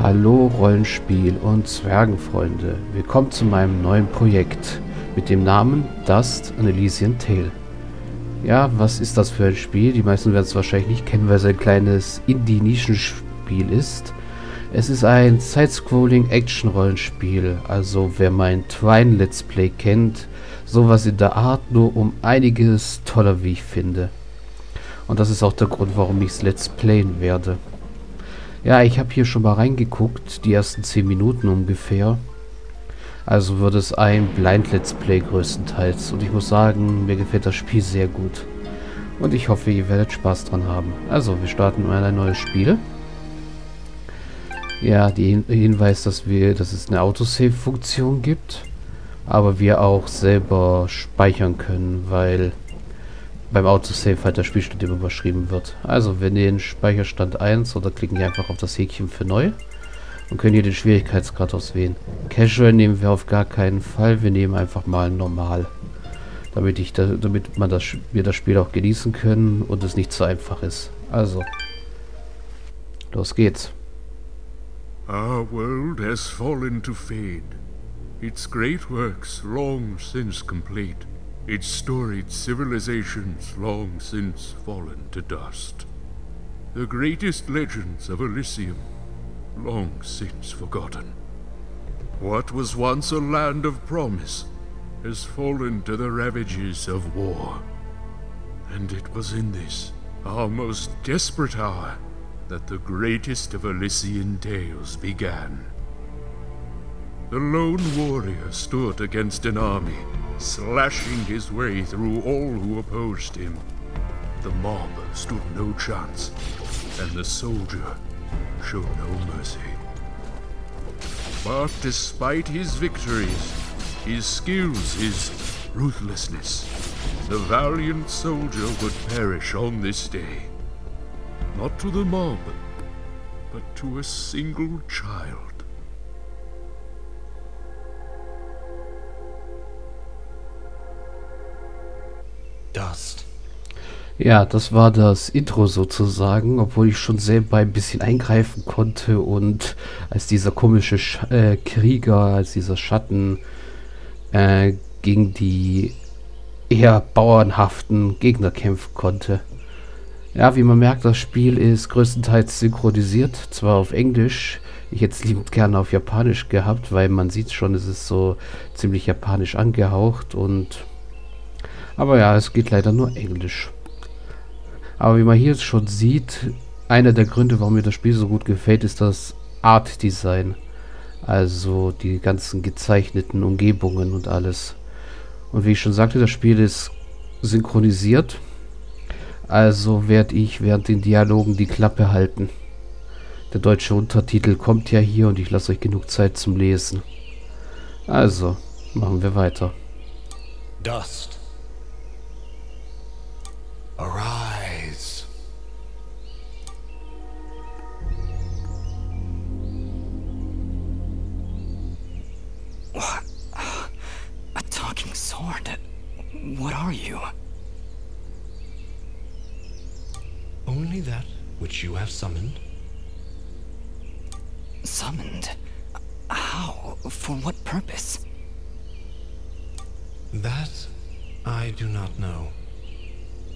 Hallo Rollenspiel und Zwergenfreunde, willkommen zu meinem neuen Projekt mit dem Namen Dust an Elysian Tale. Ja, was ist das für ein Spiel? Die meisten werden es wahrscheinlich nicht kennen, weil es ein kleines Indie-Nischenspiel ist. Es ist ein Side-Scrolling-Action-Rollenspiel, also wer mein Twine Let's Play kennt, sowas in der Art, nur um einiges toller, wie ich finde. Und das ist auch der Grund, warum ich es Let's Playen werde. Ja, ich habe hier schon mal reingeguckt, die ersten 10 Minuten ungefähr. Also wird es ein Blind Let's Play größtenteils. Und ich muss sagen, mir gefällt das Spiel sehr gut. Und ich hoffe, ihr werdet Spaß dran haben. Also, wir starten mal ein neues Spiel. Ja, Hin Hinweis, dass wir, dass es eine Autosave-Funktion gibt. Aber wir auch selber speichern können, weil beim Autosave halt der Spielstand immer überschrieben wird. Also wir nehmen Speicherstand 1 oder klicken hier einfach auf das Häkchen für neu und können hier den Schwierigkeitsgrad auswählen. Casual nehmen wir auf gar keinen Fall, wir nehmen einfach mal normal. Damit, ich da, damit man das, wir das Spiel auch genießen können und es nicht zu einfach ist. Also, los geht's. Our world has fallen to fade. Its great works long since complete. Its storied civilizations long since fallen to dust. The greatest legends of Elysium long since forgotten. What was once a land of promise has fallen to the ravages of war. And it was in this, our most desperate hour, that the greatest of Elysian tales began. The lone warrior stood against an army slashing his way through all who opposed him. The mob stood no chance, and the soldier showed no mercy. But despite his victories, his skills, his ruthlessness, the valiant soldier would perish on this day. Not to the mob, but to a single child. Dust. Ja, das war das Intro sozusagen, obwohl ich schon selber ein bisschen eingreifen konnte und als dieser komische Sch äh, Krieger, als dieser Schatten äh, gegen die eher bauernhaften Gegner kämpfen konnte. Ja, wie man merkt, das Spiel ist größtenteils synchronisiert, zwar auf Englisch, ich hätte es liebend gerne auf Japanisch gehabt, weil man sieht schon, es ist so ziemlich japanisch angehaucht und aber ja, es geht leider nur Englisch. Aber wie man hier schon sieht, einer der Gründe, warum mir das Spiel so gut gefällt, ist das Art Design. Also die ganzen gezeichneten Umgebungen und alles. Und wie ich schon sagte, das Spiel ist synchronisiert. Also werde ich während den Dialogen die Klappe halten. Der deutsche Untertitel kommt ja hier und ich lasse euch genug Zeit zum Lesen. Also, machen wir weiter. Dust. All right.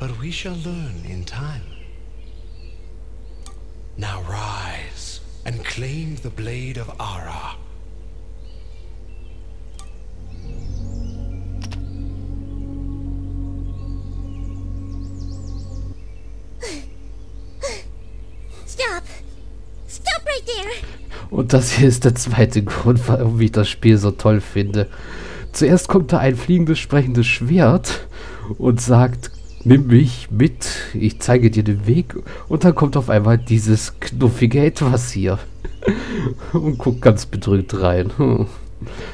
But we shall learn in time. Now rise and claim the blade of Ara. Stop! Stop right there! Und das hier ist der zweite Grund, warum ich das Spiel so toll finde. Zuerst kommt da ein fliegendes, sprechendes Schwert und sagt, nimm mich mit, ich zeige dir den Weg. Und dann kommt auf einmal dieses knuffige Etwas hier. und guckt ganz bedrückt rein.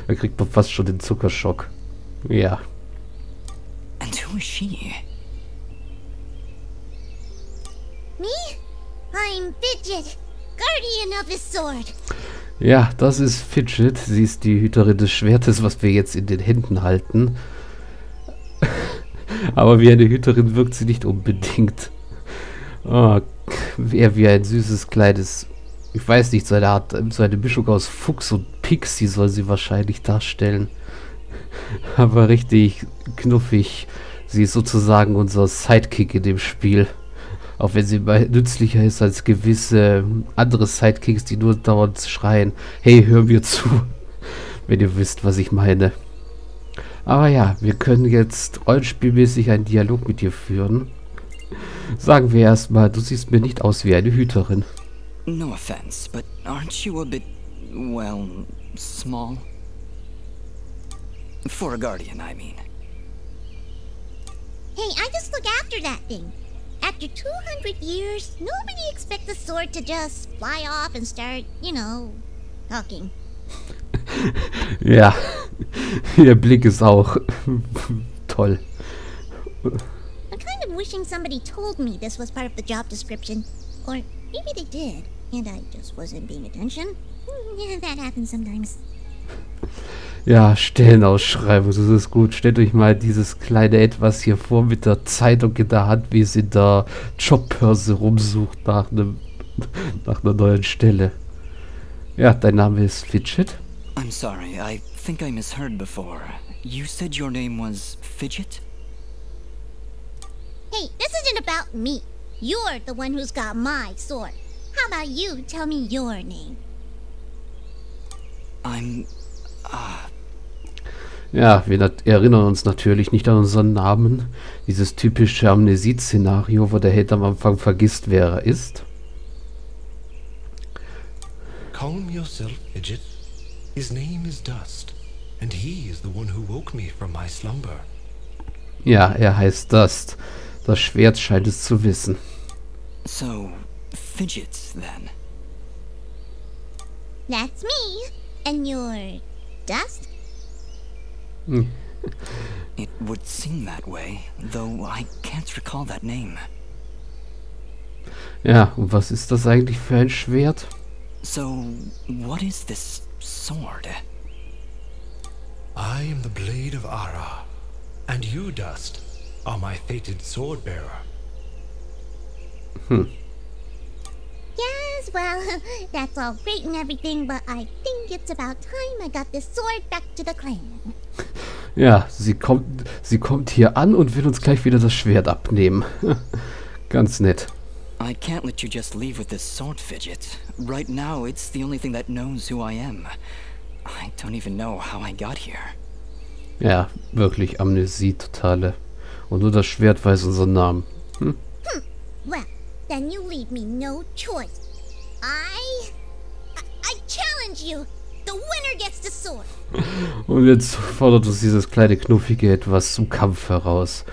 Da kriegt man fast schon den Zuckerschock. Ja. And who is she? Me? I'm Fidget, guardian of the sword. Ja, das ist Fidget. Sie ist die Hüterin des Schwertes, was wir jetzt in den Händen halten. Aber wie eine Hüterin wirkt sie nicht unbedingt. Oh, eher wie ein süßes, kleines ich weiß nicht, so eine Art, so eine Mischung aus Fuchs und Pixie soll sie wahrscheinlich darstellen. Aber richtig knuffig. Sie ist sozusagen unser Sidekick in dem Spiel. Auch wenn sie nützlicher ist als gewisse andere Sidekicks, die nur dauernd schreien, hey, hör mir zu. wenn ihr wisst, was ich meine. Aber ja, wir können jetzt rollenspielmäßig einen Dialog mit dir führen. Sagen wir erstmal, du siehst mir nicht aus wie eine Hüterin. No offense, but aren't you a bit, well, small? For a guardian, I mean. Hey, I just look after that thing. After 200 years, nobody expects the sword to just fly off and start, you know, talking. Ja, ihr Blick ist auch toll. I'm kind of wishing somebody told me this was part of the job description. Or maybe they did, and I just wasn't paying attention. Yeah, that happens sometimes. Ja, Stellenausschreibung, das ist gut. Stellt euch mal dieses kleine Etwas hier vor mit der Zeitung in der Hand, wie es in der Jobbörse rumsucht nach einem nach einer neuen Stelle. Ja, dein Name ist Fidget? I'm sorry, I think I misheard before. You said your name was Fidget? Hey, this isn't about me. You're the one who's got my sword. How about you tell me your name? I'm... Uh... Ja, wir erinnern uns natürlich nicht an unseren Namen. Dieses typische Amnesie-Szenario, wo der Held am Anfang vergisst, wer er ist. Calm yourself, Fidget. His name is Dust, and he is the one who woke me from my slumber. Ja, er heißt Dust. Das Schwert scheint es zu wissen. So, fidgets then. That's me. And you're Dust? Hm. It would seem that way, though I can't recall that name. Ja, und was ist das eigentlich für ein Schwert? So, what is this sword? I am the blade of Ara, and you, Dust, are my fated sword bearer. Hmm. Yes, well, that's all great and everything, but I think it's about time I got this sword back to the clan. Ja, sie kommt, sie kommt hier an und will uns gleich wieder das Schwert abnehmen. Ganz nett. I can't let you just leave with this sword fidget. Right now, it's the only thing that knows who I am. I don't even know how I got here. Ja, wirklich Amnesie totale. Und nur das Schwert weiß unseren Namen. Hm? Hm. Well, then you leave me no choice. I... I, I challenge you. The winner gets the sword. Und jetzt fordert uns dieses kleine knuffige Etwas zum Kampf heraus.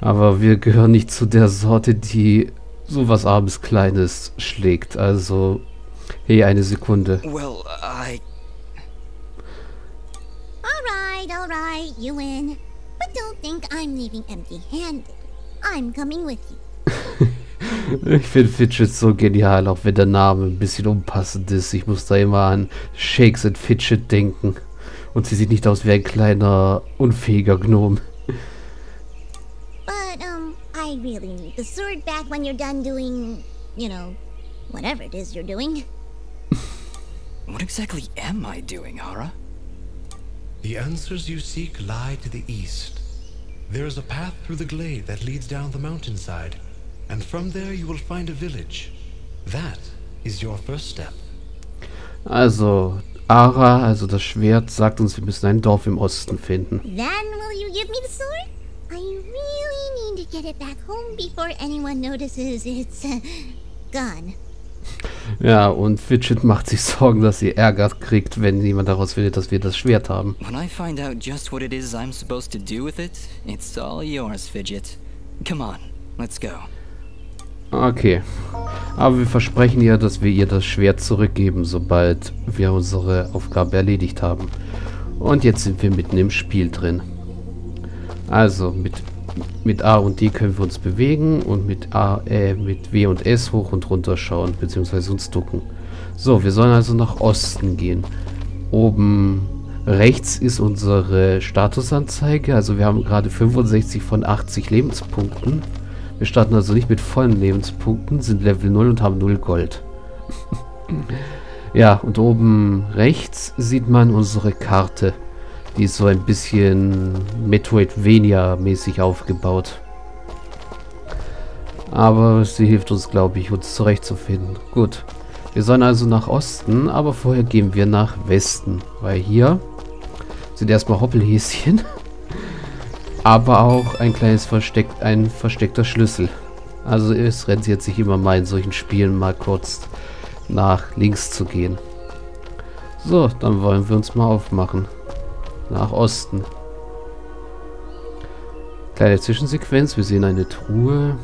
Aber wir gehören nicht zu der Sorte, die sowas abends Kleines schlägt. Also, hey, eine Sekunde. Well, I... Alright, alright, you win. But don't think I'm leaving empty-handed. I'm coming with you. ich finde Fidget so genial, auch wenn der Name ein bisschen unpassend ist. Ich muss da immer an Shakes and Fidget denken. Und sie sieht nicht aus wie ein kleiner, unfähiger Gnom. I really need the sword back when you're done doing, you know, whatever it is you're doing. What exactly am I doing, Hara? The answers you seek lie to the east. There is a path through the glade that leads down the mountainside, and from there you will find a village. That is your first step. Also, Ara, also das Schwert, sagt uns, wir müssen ein Dorf im Osten finden. Then will you give me the sword? I really need to get it back home before anyone notices it's uh, gone. Ja, und Fidget macht sich Sorgen, dass sie Ärger kriegt, wenn jemand daraus findet, dass wir das Schwert haben. When I find out just what it is I'm supposed to do with it, it's all yours, Fidget. Come on, let's go. Okay. Aber wir versprechen ihr, dass wir ihr das Schwert zurückgeben, sobald wir unsere Aufgabe erledigt haben. Und jetzt sind wir mitten im Spiel drin. Also mit, mit A und D können wir uns bewegen und mit A, äh, mit W und S hoch und runter schauen, beziehungsweise uns ducken. So, wir sollen also nach Osten gehen. Oben rechts ist unsere Statusanzeige. Also wir haben gerade 65 von 80 Lebenspunkten. Wir starten also nicht mit vollen Lebenspunkten, sind Level 0 und haben 0 Gold. Ja, und oben rechts sieht man unsere Karte. Die ist so ein bisschen Metroidvania-mäßig aufgebaut. Aber sie hilft uns, glaube ich, uns zurechtzufinden. Gut. Wir sollen also nach Osten, aber vorher gehen wir nach Westen. Weil hier sind erstmal Hoppelhäschen. Aber auch ein kleines Versteck, ein versteckter Schlüssel. Also es rentiert sich immer mal in solchen Spielen mal kurz nach links zu gehen. So, dann wollen wir uns mal aufmachen. Nach Osten. Kleine Zwischensequenz. Wir sehen eine Truhe.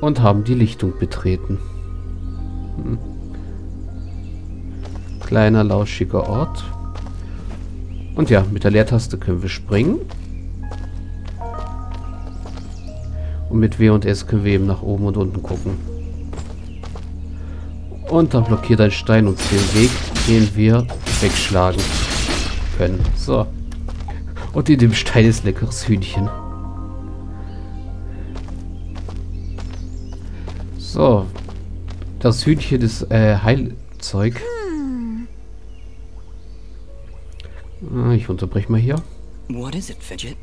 Und haben die Lichtung betreten. Hm. Kleiner, lauschiger Ort. Und ja, mit der Leertaste können wir springen. Und mit W und S können wir eben nach oben und unten gucken. Und dann blockiert ein Stein uns den Weg, den wir wegschlagen können. So. Und in dem Stein ist leckeres Hühnchen. So. Das Hühnchen ist äh, Heilzeug. Ah, ich unterbreche mal hier. What is it, Fidget?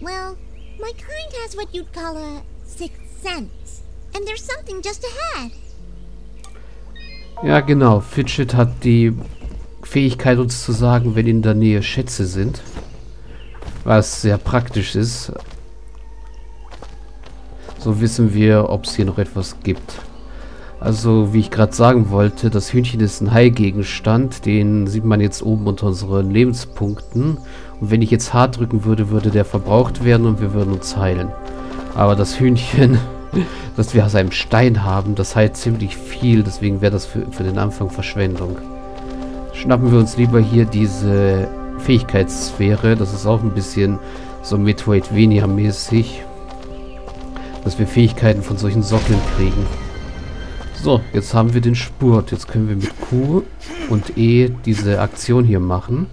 Well, my kind has what you'd call a sixth sense. Ja, genau. Fidget hat die Fähigkeit, uns zu sagen, wenn in der Nähe Schätze sind. Was sehr praktisch ist. So wissen wir, ob es hier noch etwas gibt. Also, wie ich gerade sagen wollte, das Hühnchen ist ein Heilgegenstand. Den sieht man jetzt oben unter unseren Lebenspunkten. Und wenn ich jetzt hart drücken würde, würde der verbraucht werden und wir würden uns heilen. Aber das Hühnchen, das wir aus einem Stein haben, das heilt ziemlich viel. Deswegen wäre das für, für den Anfang Verschwendung. Schnappen wir uns lieber hier diese Fähigkeitssphäre. Das ist auch ein bisschen so Metroidvania-mäßig. Dass wir Fähigkeiten von solchen Sockeln kriegen. So, jetzt haben wir den Spurt. Jetzt können wir mit Q und E diese Aktion hier machen,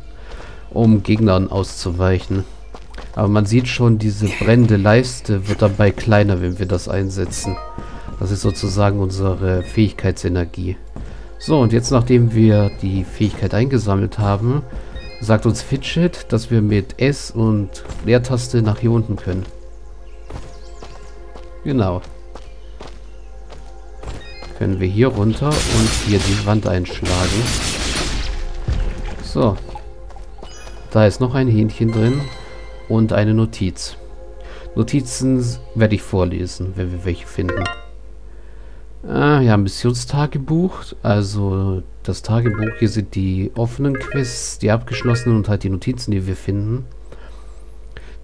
um Gegnern auszuweichen. Aber man sieht schon, diese brennende Leiste wird dabei kleiner, wenn wir das einsetzen. Das ist sozusagen unsere Fähigkeitsenergie. So, und jetzt nachdem wir die Fähigkeit eingesammelt haben, sagt uns Fidget, dass wir mit S und Leertaste nach hier unten können. Genau können wir hier runter und hier die Wand einschlagen. So. Da ist noch ein Hähnchen drin und eine Notiz. Notizen werde ich vorlesen, wenn wir welche finden. Ah, ja, Missionstagebuch. Also das Tagebuch, hier sind die offenen Quests, die abgeschlossenen und halt die Notizen, die wir finden.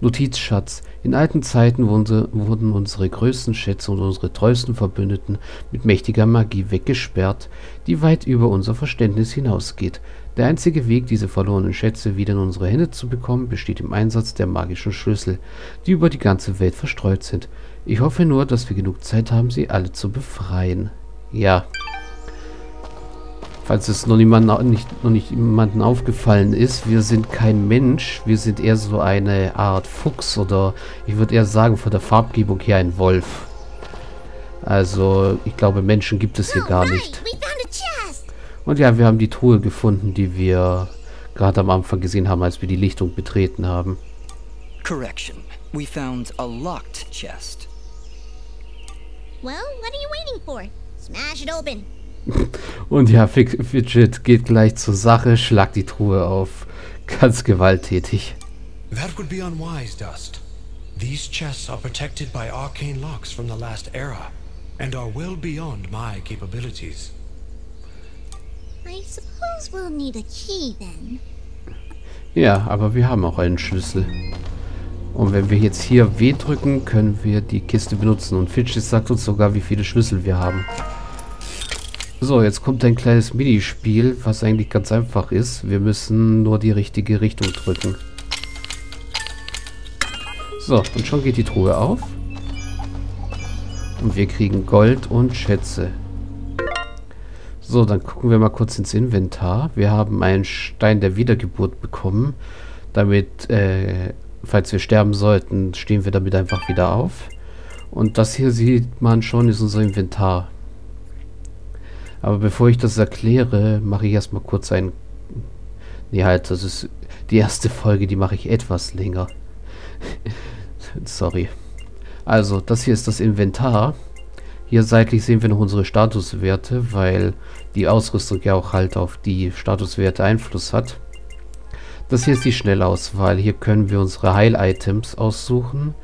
Notizschatz. In alten Zeiten wurden unsere größten Schätze und unsere treuesten Verbündeten mit mächtiger Magie weggesperrt, die weit über unser Verständnis hinausgeht. Der einzige Weg, diese verlorenen Schätze wieder in unsere Hände zu bekommen, besteht im Einsatz der magischen Schlüssel, die über die ganze Welt verstreut sind. Ich hoffe nur, dass wir genug Zeit haben, sie alle zu befreien. Ja, falls es noch, niemand, nicht, noch nicht jemandem aufgefallen ist, wir sind kein Mensch, wir sind eher so eine Art Fuchs oder ich würde eher sagen von der Farbgebung her ein Wolf. Also ich glaube Menschen gibt es hier gar nicht. Und ja, wir haben die Truhe gefunden, die wir gerade am Anfang gesehen haben, als wir die Lichtung betreten haben. Correction. We found a locked chest. Well, what are you waiting for? Smash it open. Und ja, Fidget geht gleich zur Sache, schlagt die Truhe auf. Ganz gewalttätig. That would be unwise, Dust. These chests are protected by arcane locks from the last era, and are well beyond my capabilities. I suppose we'll need a key then. Ja, aber wir haben auch einen Schlüssel. Und wenn wir jetzt hier W drücken, können wir die Kiste benutzen. Und Fidget sagt uns sogar, wie viele Schlüssel wir haben. So, jetzt kommt ein kleines Minispiel, was eigentlich ganz einfach ist. Wir müssen nur die richtige Richtung drücken. So, und schon geht die Truhe auf. Und wir kriegen Gold und Schätze. So, dann gucken wir mal kurz ins Inventar. Wir haben einen Stein der Wiedergeburt bekommen. Damit äh, falls wir sterben sollten, stehen wir damit einfach wieder auf. Und das hier sieht man schon, ist unser Inventar. Aber bevor ich das erkläre, mache ich erstmal kurz ein... Nee, halt, das ist die erste Folge, die mache ich etwas länger. Sorry. Also, das hier ist das Inventar. Hier seitlich sehen wir noch unsere Statuswerte, weil die Ausrüstung ja auch halt auf die Statuswerte Einfluss hat. Das hier ist die Schnellauswahl. Hier können wir unsere Heil-Items aussuchen.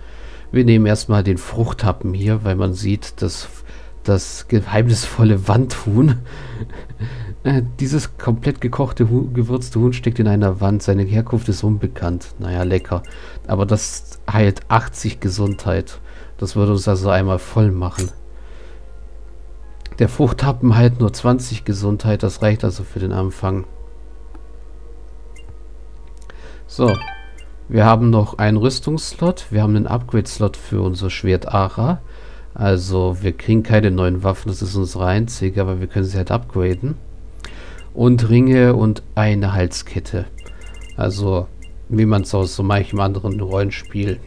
Wir nehmen erstmal den Fruchthappen hier, weil man sieht, dass das geheimnisvolle Wandhuhn. Äh, dieses komplett gekochte, Huhn, gewürzte Huhn steckt in einer Wand. Seine Herkunft ist unbekannt. Naja, lecker. Aber das heilt 80 Gesundheit. Das würde uns also einmal voll machen. Der Fruchthappen heilt nur 20 Gesundheit. Das reicht also für den Anfang. So. Wir haben noch einen Rüstungsslot. Wir haben einen Upgrade-Slot für unser Schwert Ara. Also wir kriegen keine neuen Waffen, das ist unsere einzige, aber wir können sie halt upgraden. Und Ringe und eine Halskette. Also wie man es aus so manchem anderen Rollenspiel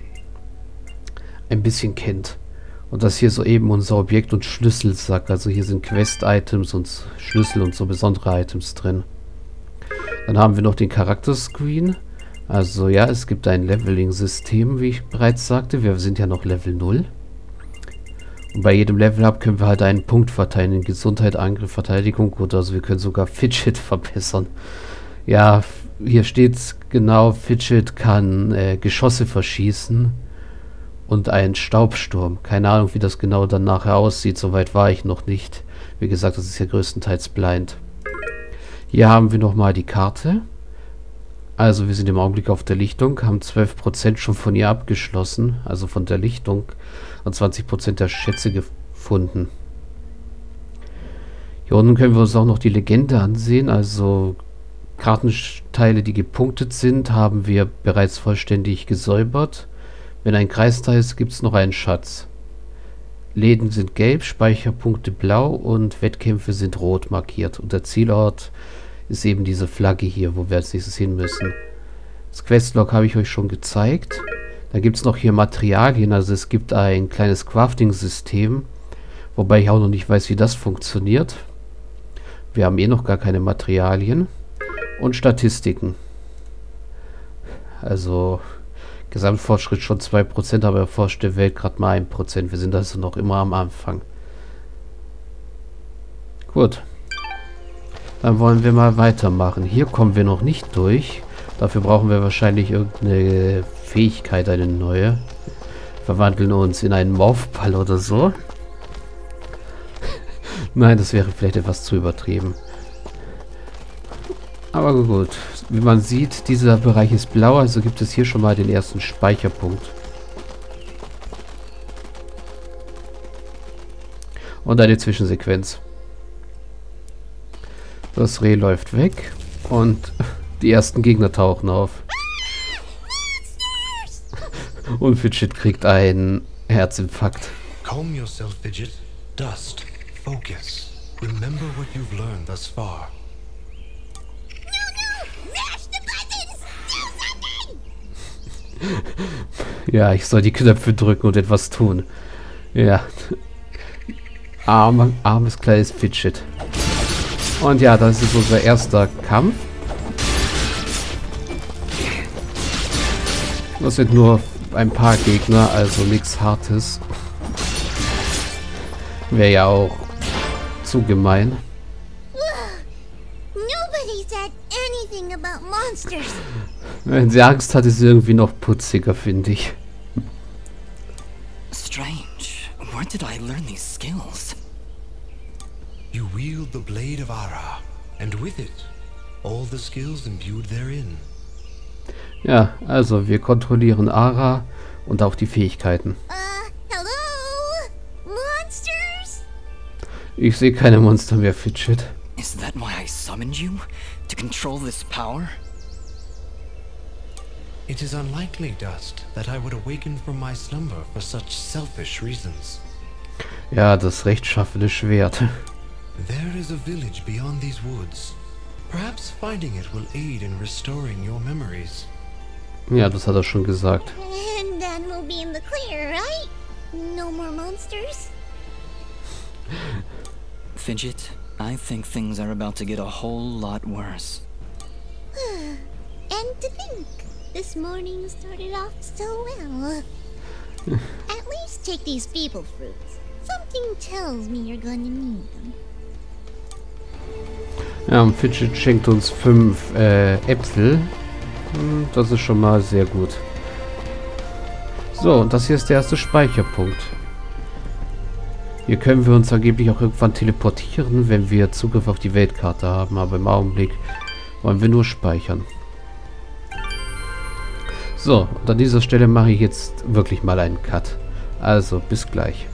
ein bisschen kennt. Und das hier so eben unser Objekt- und Schlüsselsack. Also hier sind Quest-Items und Schlüssel und so besondere Items drin. Dann haben wir noch den Charakterscreen. Also ja, es gibt ein Leveling-System, wie ich bereits sagte. Wir sind ja noch Level 0. Und bei jedem Level Up können wir halt einen Punkt verteilen in Gesundheit, Angriff, Verteidigung. Gut, also wir können sogar Fidget verbessern. Ja, hier steht genau, Fidget kann äh, Geschosse verschießen und einen Staubsturm. Keine Ahnung, wie das genau dann nachher aussieht. Soweit war ich noch nicht. Wie gesagt, das ist ja größtenteils blind. Hier haben wir nochmal die Karte. Also wir sind im Augenblick auf der Lichtung, haben 12% schon von ihr abgeschlossen, also von der Lichtung und 20% der Schätze gefunden. Hier unten können wir uns auch noch die Legende ansehen, also Kartenteile, die gepunktet sind, haben wir bereits vollständig gesäubert. Wenn ein Kreis da ist, gibt es noch einen Schatz. Läden sind gelb, Speicherpunkte blau und Wettkämpfe sind rot markiert. Und der Zielort ist eben diese Flagge hier, wo wir als nächstes hin müssen. Das Questlog habe ich euch schon gezeigt. Da gibt es noch hier Materialien, also es gibt ein kleines Crafting-System, wobei ich auch noch nicht weiß, wie das funktioniert. Wir haben eh noch gar keine Materialien. Und Statistiken. Also Gesamtfortschritt schon 2%, aber erforscht der Welt gerade mal 1%. Wir sind also noch immer am Anfang. Gut. Dann wollen wir mal weitermachen. Hier kommen wir noch nicht durch. Dafür brauchen wir wahrscheinlich irgendeine Fähigkeit, eine neue. Verwandeln uns in einen Morphball oder so. Nein, das wäre vielleicht etwas zu übertrieben. Aber gut. Wie man sieht, dieser Bereich ist blau, also gibt es hier schon mal den ersten Speicherpunkt. Und eine Zwischensequenz. Das Reh läuft weg und die ersten Gegner tauchen auf. Und Fidget kriegt einen Herzinfarkt. Calm yourself, Fidget. Dust. Focus. Remember what you've learned thus far. ja, ich soll die Knöpfe drücken und etwas tun. Ja. Arme, armes kleines Fidget. Und ja, das ist unser erster Kampf. Das sind nur ein paar Gegner, also nichts Hartes. Wäre ja auch zu gemein. Wenn sie Angst hat, ist sie irgendwie noch putziger, finde ich. Strange. Where did I learn these skills? You wield the blade of Ara, and with it, all the skills imbued therein. Ja, also wir kontrollieren Ara und auch die Fähigkeiten. Uh, hello? Monsters? Ich sehe keine Monster mehr, Fidget. Is that why I summoned you? To control this power? It is unlikely, Dust, that I would awaken from my slumber for such selfish reasons. Ja, das rechtschaffene Schwert. There is a village beyond these woods. Perhaps finding it will aid in restoring your memories. Ja, das hat er schon gesagt. And then we'll be in the clear, right? No more monsters? Fidget, I think things are about to get a whole lot worse. and to think, this morning started off so well. At least take these feeble fruits. Something tells me you're going to need them. Ja, und Fidget schenkt uns fünf äh, Äpfel. Hm, das ist schon mal sehr gut. So, und das hier ist der erste Speicherpunkt. Hier können wir uns angeblich auch irgendwann teleportieren, wenn wir Zugriff auf die Weltkarte haben. Aber im Augenblick wollen wir nur speichern. So, und an dieser Stelle mache ich jetzt wirklich mal einen Cut. Also, bis gleich.